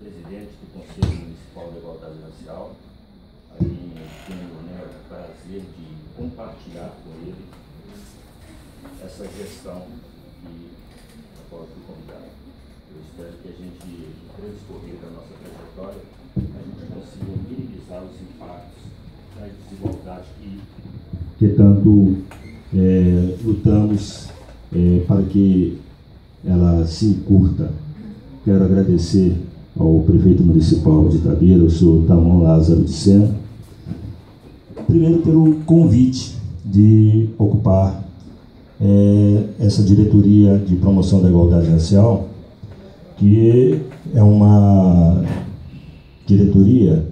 presidente do Conselho Municipal de Igualdade Racial, a quem tenho né, o prazer de compartilhar com ele essa gestão que a qual fui. Eu espero que a gente, no transcorrer da nossa trajetória, a gente consiga minimizar os impactos da desigualdade que, que tanto é, lutamos é, para que ela se encurta. Quero agradecer ao prefeito municipal de Itabira, o senhor Tamon Lázaro de Sena, primeiro pelo convite de ocupar é, essa diretoria de promoção da igualdade racial, que é uma diretoria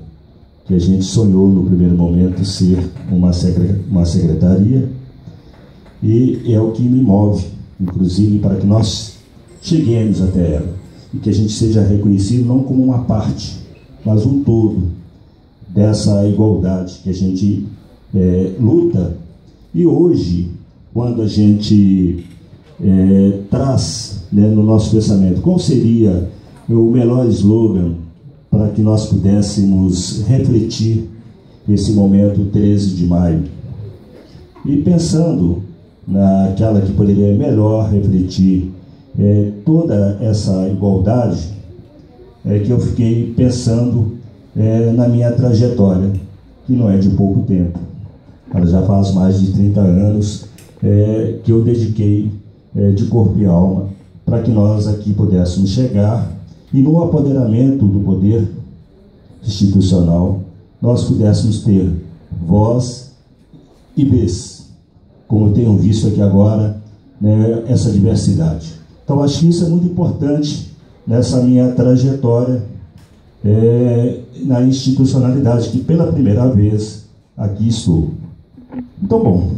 que a gente sonhou no primeiro momento ser uma, uma secretaria e é o que me move, inclusive, para que nós cheguemos até ela e que a gente seja reconhecido não como uma parte, mas um todo dessa igualdade que a gente é, luta. E hoje, quando a gente é, traz né, no nosso pensamento qual seria o melhor slogan para que nós pudéssemos refletir esse momento 13 de maio. E pensando naquela que poderia melhor refletir é, toda essa igualdade, é que eu fiquei pensando é, na minha trajetória, que não é de pouco tempo. Ela já faz mais de 30 anos é, que eu dediquei é, de corpo e alma para que nós aqui pudéssemos chegar e no apoderamento do poder institucional nós pudéssemos ter voz e vez, como tenho visto aqui agora, né, essa diversidade. Então, acho que isso é muito importante nessa minha trajetória é, na institucionalidade, que pela primeira vez aqui estou. Então, bom,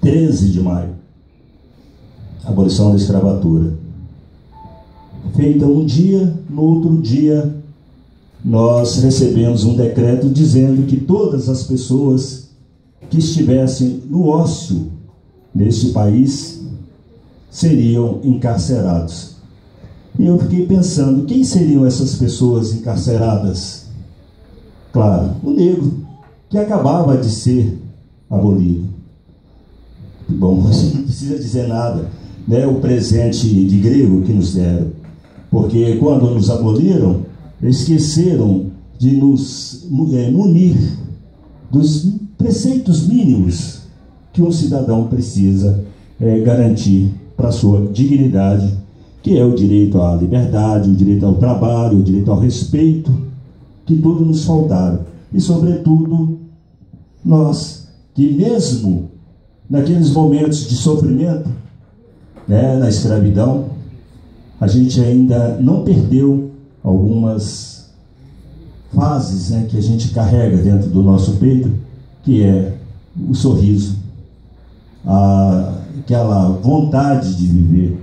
13 de maio, abolição da escravatura. Feita um dia, no outro dia, nós recebemos um decreto dizendo que todas as pessoas que estivessem no ócio neste país seriam encarcerados. E eu fiquei pensando, quem seriam essas pessoas encarceradas? Claro, o negro, que acabava de ser abolido. Bom, não precisa dizer nada, né? O presente de grego que nos deram. Porque quando nos aboliram, esqueceram de nos é, munir dos preceitos mínimos que um cidadão precisa é, garantir para sua dignidade, que é o direito à liberdade, o direito ao trabalho, o direito ao respeito, que tudo nos faltaram. E, sobretudo, nós, que mesmo naqueles momentos de sofrimento, né, na escravidão, a gente ainda não perdeu algumas fases né, que a gente carrega dentro do nosso peito, que é o sorriso, a aquela vontade de viver,